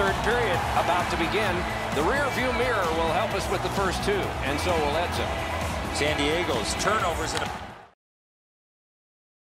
Third period about to begin. The rearview mirror will help us with the first two, and so will Edson. San Diego's turnovers